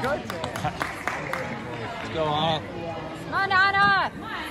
Good. Let's go, Anna. Come on, Anna. Come on.